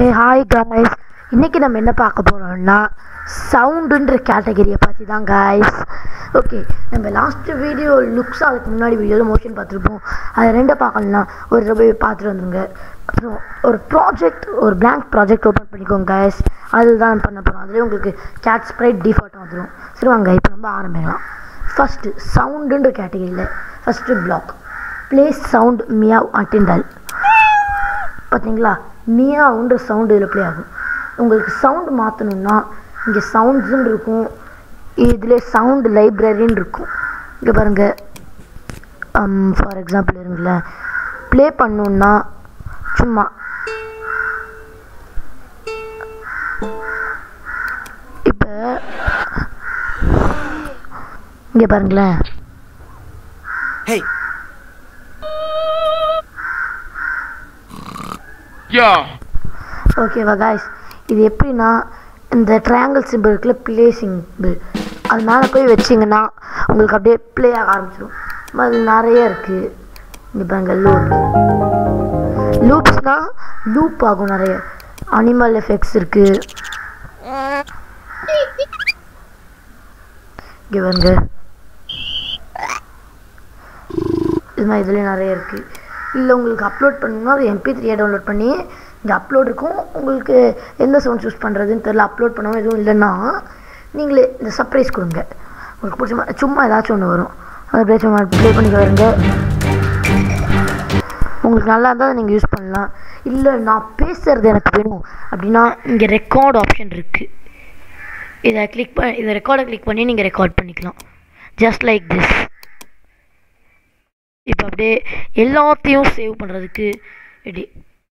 ஏ hi guys இன்றைக்கி நம்ம என்ன பார்க்க போகிறோம்னா சவுண்டுன்ற கேட்டகரியை பற்றி தான் காய்ஸ் ஓகே நம்ம லாஸ்ட் வீடியோ லுக்ஸ் அதுக்கு முன்னாடி வீடியோவில் மோஷன் பார்த்துருப்போம். அதை ரெண்டை பார்க்கலனா ஒரு தடவை போய் பார்த்துட்டு வந்துருங்க. அப்புறம் ஒரு ப்ராஜெக்ட் ஒரு பிளாங்க் ப்ராஜெக்ட் ஓப்பன் பண்ணிக்கோங்க காய்ஸ் அதுதான் பண்ண போகிறோம் அதுலேயே உங்களுக்கு கேட் ஸ்ப்ரைட் டிஃபால்ட்டாக வந்துடும் சரி வாங்க இப்போ நம்ம ஆரம்பிக்கலாம். ஃபஸ்ட்டு சவுண்டுன்ற கேட்டகரியில் first block play sound meow அட்டெண்டல் பார்த்தீங்களா? மியாவுன்ற சவுண்டு இதில் ப்ளே ஆகும்? உங்களுக்கு சவுண்டு மாற்றணுன்னா இங்கே சவுண்ட்ஸுன்னு இருக்கும். இதில் சவுண்டு லைப்ரரின்னு இருக்கும். இங்கே பாருங்கள் ஃபார் um, எக்ஸாம்பிள் இருங்களேன் ப்ளே பண்ணணுன்னா சும்மா. இப்போ இங்கே பாருங்களேன். ஓகேவா காய்ஸ் இது எப்படின்னா இந்த ட்ரையாங்கிள் சிம்பிள் இருக்குல்ல பிளே சிம்பிள் அது மேலே போய் வச்சிங்கன்னா உங்களுக்கு அப்படியே ப்ளே ஆக ஆரம்பிச்சிடும் அது நிறைய இருக்குது இங்கே பாருங்க லூப் லூப்ஸ்னால் லூப் ஆகும் நிறைய. அனிமல் எஃபெக்ட்ஸ் இருக்குது இங்கே பாருங்க. இது மாதிரி இதுலேயும் நிறைய இருக்குது இல்லை உங்களுக்கு அப்லோட் பண்ணணும்னா அது எம்பி த்ரீயை டவுன்லோட் பண்ணி இங்கே அப்லோட் இருக்கும். உங்களுக்கு எந்த சவுண்ட் சூஸ் பண்ணுறதுன்னு தெரில அப்லோட் பண்ணவும் எதுவும் இல்லைன்னா நீங்களே இந்த சர்ப்ரைஸ் கொடுங்க. உங்களுக்கு பிடிச்ச மாதிரி சும்மா ஏதாச்சும் ஒன்று வரும். அது அப்படியே சும்மா ப்ளே பண்ணிக்க வருங்க உங்களுக்கு நல்லா இருந்தால் நீங்கள் யூஸ் பண்ணலாம். இல்லை நான் பேசுகிறது எனக்கு வேணும். அப்படின்னா இங்கே ரெக்கார்டு ஆப்ஷன் இருக்குது இதை கிளிக் பண்ண இதை ரெக்கார்டை கிளிக் பண்ணி நீங்கள் ரெக்கார்ட் பண்ணிக்கலாம். ஜஸ்ட் லைக் திஸ் இப்போ அப்படியே எல்லாத்தையும் சேவ் பண்ணுறதுக்கு எப்படி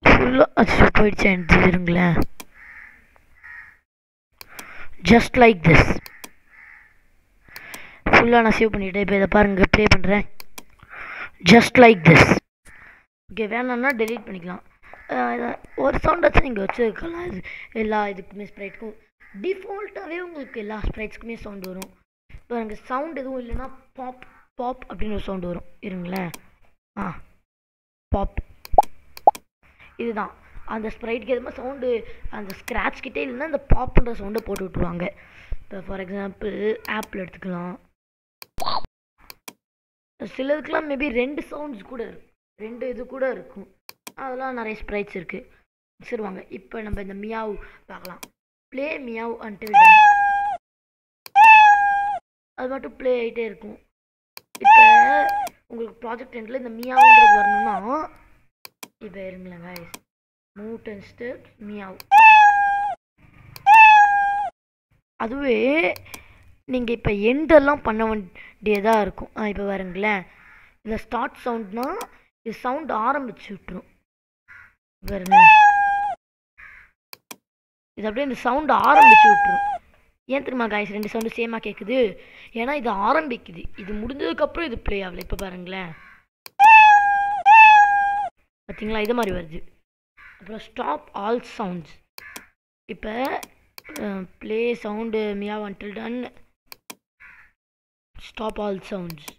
ஃபுல்லாக போயிடுச்சு எனக்கு இருங்களேன் ஜஸ்ட் லைக் திஸ் ஃபுல்லாக நான் சேவ் பண்ணிவிட்டேன் இப்போ இதை பாருங்கள் ப்ளே பண்ணுறேன் ஜஸ்ட் லைக் திஸ் ஓகே வேணாம்னா டெலீட் பண்ணிக்கலாம். ஒரு சவுண்ட் வச்சு நீங்கள் வச்சுருக்கலாம். இது எல்லா இதுக்குமே ஸ்ப்ரைட்க்கும் டிஃபால்ட்டாகவே உங்களுக்கு எல்லா ஸ்ப்ரைட்ஸ்க்குமே சவுண்ட் வரும். பாருங்க சவுண்ட் எதுவும் இல்லைன்னா பாப் பாப் அப்படின்னு ஒரு சவுண்டு வரும். இருங்களேன் ஆ பாப் இதுதான். அந்த ஸ்ப்ரைட்க்கு எதுவுமே சவுண்டு அந்த ஸ்க்ராட்ச் கிட்டே இல்லைன்னா அந்த பாப்புன்ற சவுண்டை போட்டு விட்ருவாங்க இப்போ ஃபார் எக்ஸாம்பிள் ஆப்பிள் எடுத்துக்கலாம். சிலதுக்கெலாம் மேபி ரெண்டு சவுண்ட்ஸ் கூட இருக்கும் ரெண்டு இது கூட இருக்கும். அதெல்லாம் நிறைய ஸ்ப்ரைட்ஸ் இருக்குது சரிவாங்க இப்போ நம்ம இந்த மியாவ் பார்க்கலாம். ப்ளே மியாவ் அன்டில் அது மட்டும் ப்ளே ஆகிட்டே இருக்கும். இப்போ உங்களுக்கு ப்ராஜெக்ட் எண்டில் இந்த மியாவுன்றது வரணும்னா இப்போ இருங்களேன் guys. Mood and step meow. அதுவே நீங்கள் இப்போ எண்டெல்லாம் பண்ண வேண்டியதாக இருக்கும். ஆ இப்போ வருங்களேன் இதில் ஸ்டார்ட் சவுண்ட்னா இது சவுண்ட் ஆரம்பிச்சு விட்டுரும். வருங்க இது அப்படியே இந்த சவுண்ட் ஆரம்பிச்சு விட்டுரும். ஏன் தெரியுமா காய்ஸ் ரெண்டு சவுண்டு சேமாக கேட்குது ஏன்னா இது ஆரம்பிக்குது. இது முடிஞ்சதுக்கப்புறம் இது ப்ளே ஆகல. இப்போ பாருங்களேன். பார்த்தீங்களா இது மாதிரி வருது. அப்புறம் ஸ்டாப் ஆல் சவுண்ட்ஸ் இப்போ play sound meow until done stop all sounds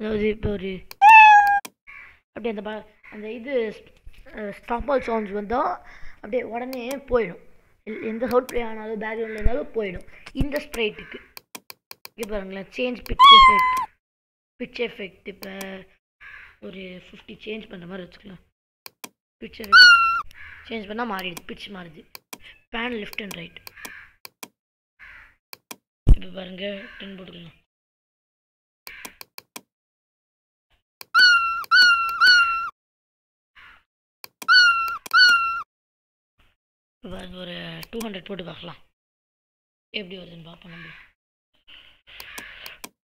அதாவது இப்போ ஒரு அப்படியே அந்த ப- அந்த இது ஸ்டாப் ஆல் சவுண்ட்ஸ் வந்தால் அப்படியே உடனே போயிடும். எந்த சவுண்ட் ப்ளே ஆனாலும் பேக்ரவுண்டில் இருந்தாலும் போயிடும். இந்த ஸ்ப்ரைட்டுக்கு. இங்கே பாருங்களேன் change pitch effect pitch effect இப்போ ஒரு ஃபிஃப்டி சேஞ்ச் பண்ணுற மாதிரி வச்சுக்கலாம். பிச் எஃபெக்ட் சேஞ்ச் பண்ணால் மாறிடுது பிச் மாறுது. பேன் லெஃப்ட் அண்ட் ரைட் இப்போ பாருங்கள் டென் போட்டுக்கலாம். இப்போ அது ஒரு டூ ஹண்ட்ரட் போட்டு பார்க்கலாம். எப்படி வருதுன்னு பார்ப்போம் நம்ம.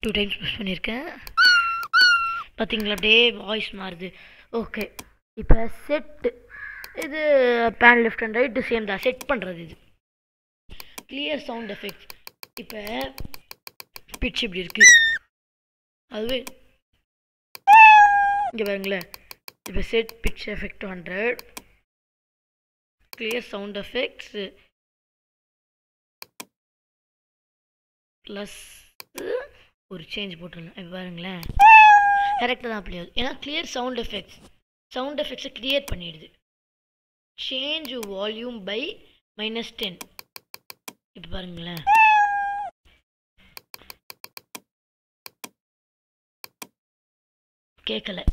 டூ டைம்ஸ் ப்ரெஸ் பண்ணியிருக்கேன் பார்த்தீங்களா அப்படியே வாய்ஸ் மாறுது. ஓகே இப்போ செட்டு இது pan left and right same தான். செட் பண்ணுறது இது. கிளியர் சவுண்ட் எஃபெக்ட் இப்போ பிட்ச் இப்படி இருக்குது அதுவே இங்கே பாருங்களேன். இப்போ set pitch effect hundred clear sound effects plus ஒரு சேஞ்ச் போட்டுடலாம் இப்போ பாருங்களேன். கரெக்டாக தான் அப்படி ஆகுது ஏன்னா கிளியர் சவுண்ட் எஃபெக்ட்ஸ் சவுண்ட் எஃபெக்ட்ஸை க்ரியேட் பண்ணிடுது. Change volume by minus ten இப்போ பாருங்களேன். கேட்கல.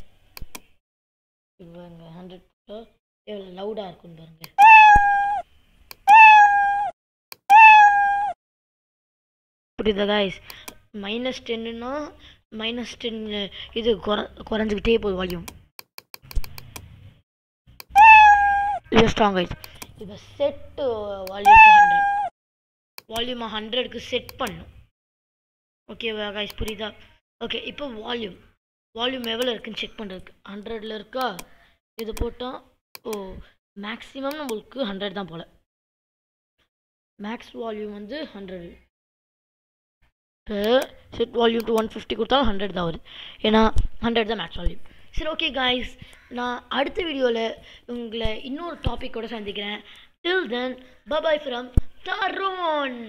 இவங்க ஹண்ட்ரட் எவ்வளோ லவுடாக இருக்குன்னு பாருங்கள் புரியுதா காய்ஸ் மைனஸ் டென்னுன்னா மைனஸ் டென் இது குற குறைஞ்சிக்கிட்டே போகுது வால்யூம் இது ஸ்ட்ராங் ஆயிடுச்சு இப்போ செட்டு வால்யூம் ஹண்ட்ரட் வால்யூமை ஹண்ட்ரடுக்கு செட் பண்ணும். ஓகேவா காய்ஸ் புரியுதா? ஓகே இப்போ வால்யூம் வால்யூம் எவ்வளோ இருக்குன்னு செக் பண்ணுறதுக்கு ஹண்ட்ரடில் இருக்கா? இது போட்டால் ஓ மேக்ஸிமம் நம்மளுக்கு ஹண்ட்ரட் தான் போல். மேக்ஸ் வால்யூம் வந்து hundred set volume to one fifty கொடுத்தாலும் ஹண்ட்ரட் தான் வருது ஏன்னா ஹண்ட்ரட் தான் மேக்ஸ் வால்யூம் சரி ஓகே காய்ஸ் நான் அடுத்த வீடியோவில் உங்களை இன்னொரு டாப்பிக்கோட சந்திக்கிறேன். Till then bye bye from Tharun